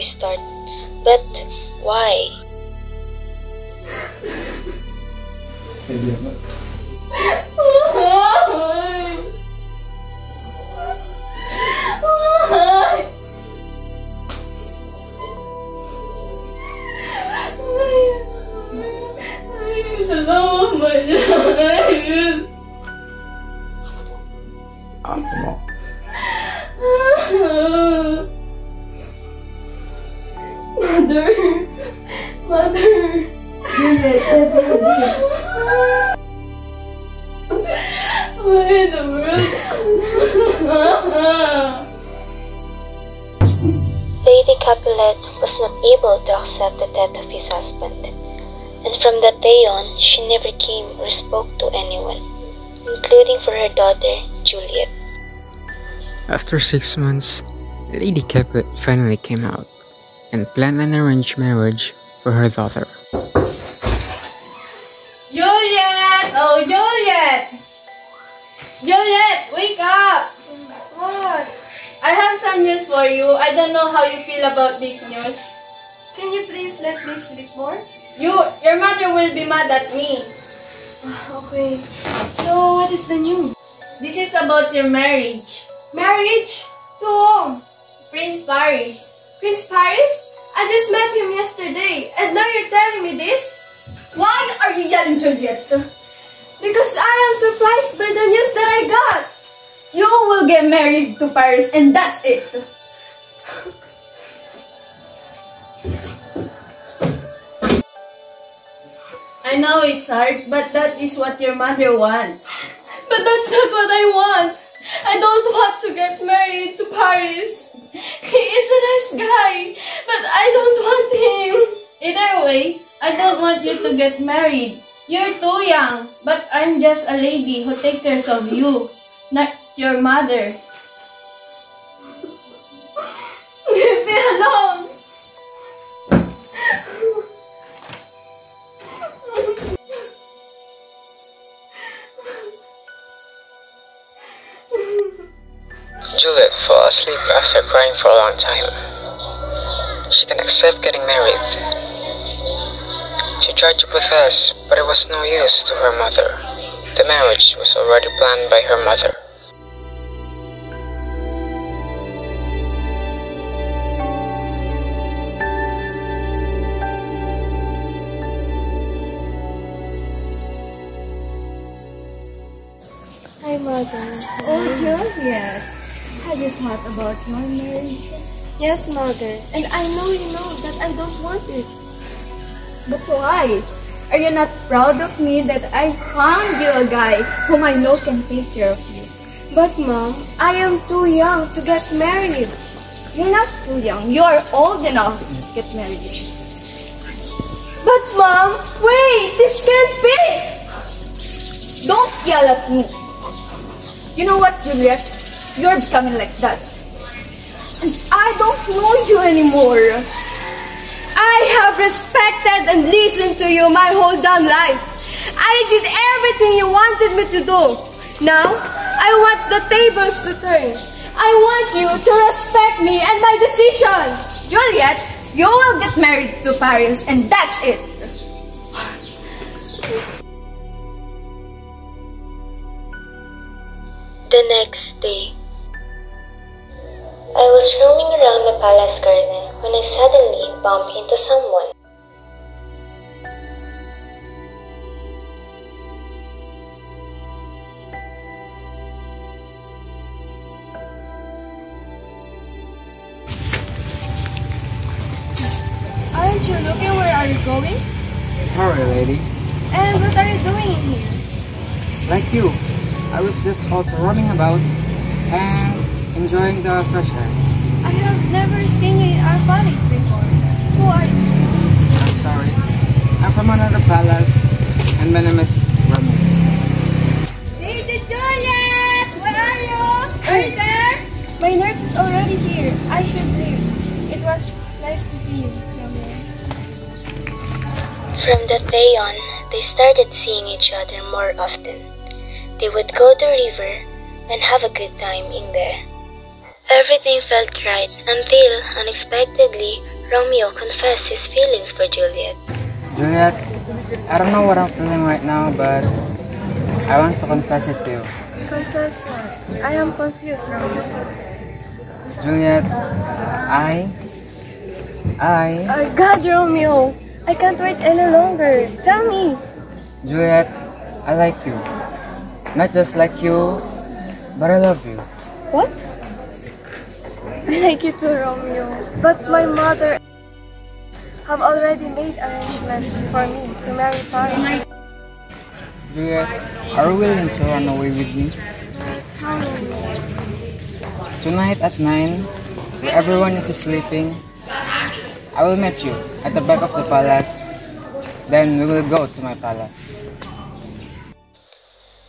to start. But why? Asa mo? Mother! Mother! Juliet, baby. Why in the world? Lady Capulet was not able to accept the death of his husband, and from that day on, she never came or spoke to anyone, including for her daughter, Juliet. After six months, Lady Capulet finally came out and planned an arranged marriage for her daughter. Juliet! Oh, Juliet! Juliet, wake up! What? I have some news for you. I don't know how you feel about this news. Can you please let me sleep more? You, your mother will be mad at me. Okay. So, what is the news? This is about your marriage. Marriage? To whom? Prince Paris. Prince Paris? I just met him yesterday, and now you're telling me this? Why are you yelling, Juliet? Because I am surprised by the news that I got. You will get married to Paris, and that's it. I know it's hard, but that is what your mother wants. But that's not what I want. I don't want to get married to Paris. He is a nice guy, but I don't want him. Either way, I don't want you to get married. You're too young, but I'm just a lady who takes care of you, not your mother. Leave me alone. Asleep after crying for a long time. She can accept getting married. She tried to protest, but it was no use to her mother. The marriage was already planned by her mother. Hi, mother. Oh, Juliet. Have you thought about your marriage? Yes, mother. And I know you know that I don't want it. But why? Are you not proud of me that I found you a guy whom I know can take care of you? But mom, I am too young to get married. You're not too young. You are old enough to get married. But mom, wait! This can't be! Don't yell at me. You know what, Juliet? You're becoming like that. And I don't know you anymore. I have respected and listened to you my whole damn life. I did everything you wanted me to do. Now, I want the tables to turn. I want you to respect me and my decision. Juliet, you will get married to Paris and that's it. The next day, I was roaming around the palace garden when I suddenly bumped into someone. Aren't you looking where are you going? Sorry, lady. And what are you doing in here? Like you, I was just also running about and enjoying the fresh air. I have never seen you in our palace before. Who are you? I'm sorry. I'm from another palace, and my name is Rami. Lady Juliet! Where are you? Are you there? My nurse is already here. I should leave. It was nice to see you, young man. From that day on, they started seeing each other more often. They would go to the river and have a good time in there. Everything felt right until, unexpectedly, Romeo confessed his feelings for Juliet. Juliet, I don't know what I'm feeling right now, but I want to confess it to you. Confess what? I am confused, Romeo. Juliet, I... I... Oh God, Romeo! I can't wait any longer. Tell me. Juliet, I like you. Not just like you, but I love you. What? I like you too, Romeo. But my mother have already made arrangements for me to marry Paris. Juliet, are you willing to run away with me? Tonight at 9, where everyone is sleeping, I will meet you at the back of the palace. Then we will go to my palace.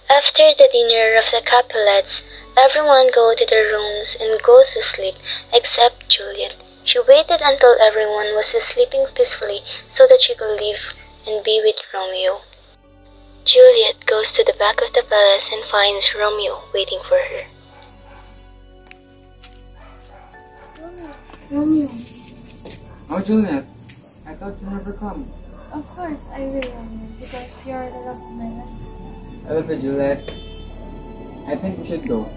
After the dinner of the Capulets, everyone go to their rooms and go to sleep except Juliet. She waited until everyone was sleeping peacefully so that she could leave and be with Romeo. Juliet goes to the back of the palace and finds Romeo waiting for her. Romeo, Oh, Juliet, I thought you'd never come. of course I will, Romeo, because you're the love of my life. I love you, Juliet. I think we should go.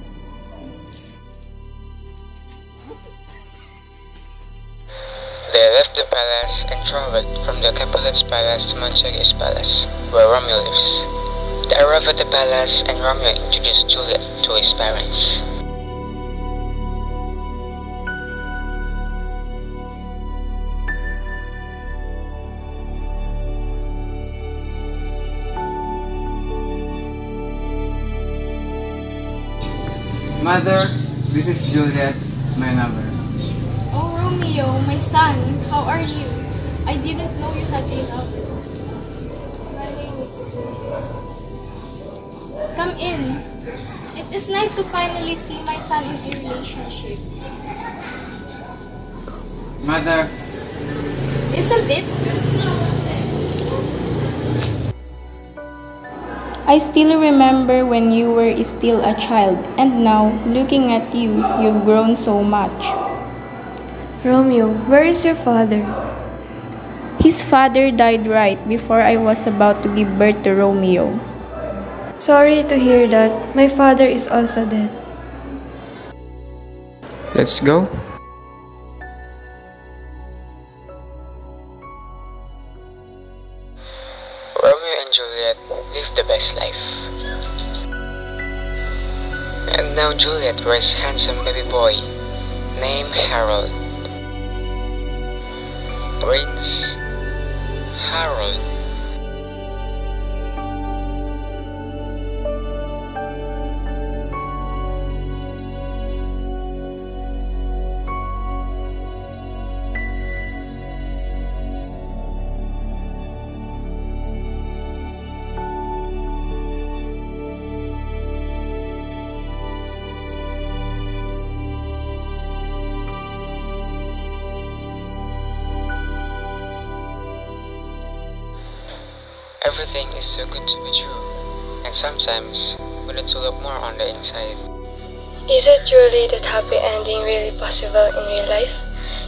Left and traveled from the Capulet's palace to Montague's palace, where Romeo lives. They arrive at the palace and Romeo introduced Juliet to his parents. Mother, this is Juliet, my lover. Oh, Romeo, my son, how are you? I didn't know you had a lover. My name is Juliet. Come in. It is nice to finally see my son in a relationship. Mother, Isn't it? I still remember when you were still a child, and now, looking at you, you've grown so much. Romeo, where is your father? His father died right before I was about to give birth to Romeo. Sorry to hear that. My father is also dead. Let's go. Romeo and Juliet live the best life. And now Juliet wears handsome baby boy named Harold. Prince Harold. Everything is so good to be true, and sometimes we need to look more on the inside. Is it truly that happy ending really possible in real life?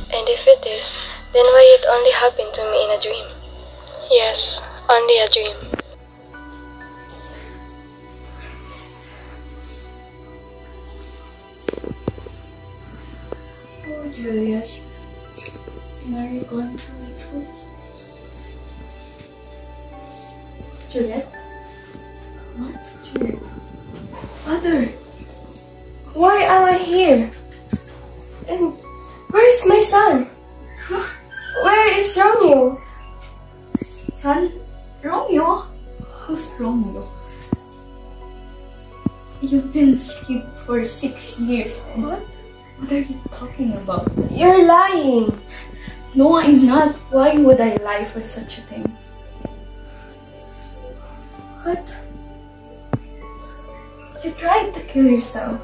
And if it is, then why it only happened to me in a dream? Yes, only a dream. Oh, Juliet. Are you going to Juliet? What? Juliet? Father, why am I here? And where is my son? Where is Romeo? Son? Romeo? Who's Romeo? You've been asleep for six years. What? What are you talking about? You're lying. No, I'm not. Why would I lie for such a thing? What? You tried to kill yourself.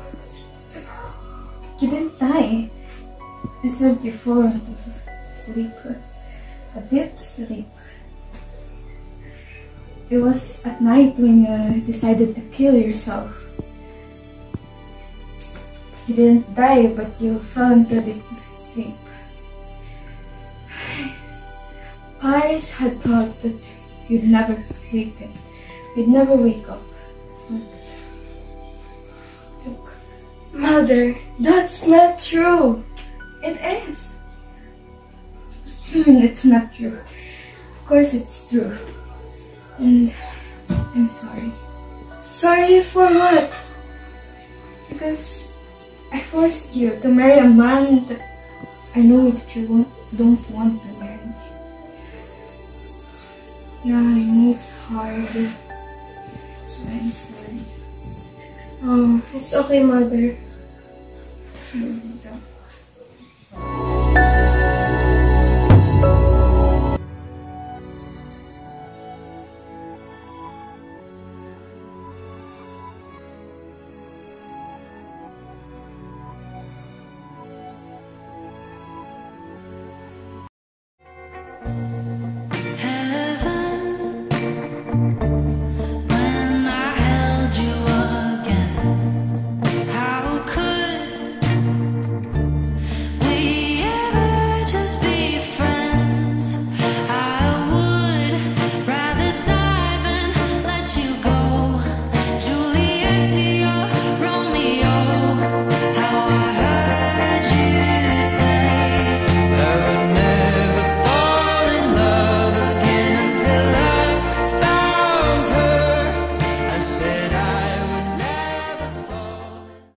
You didn't die. Instead, you fall into sleep. A deep sleep. It was at night when you decided to kill yourself. You didn't die, but you fell into deep sleep. Paris had thought that you'd never wake up. You'd never wake up. Look, Mother, that's not true. It is. it's not true. Of course it's true. And I'm sorry. Sorry for what? Because I forced you to marry a man that I know that you won't, don't want to marry. Yeah, I know it's hard. I'm sorry. Oh, it's okay, mother.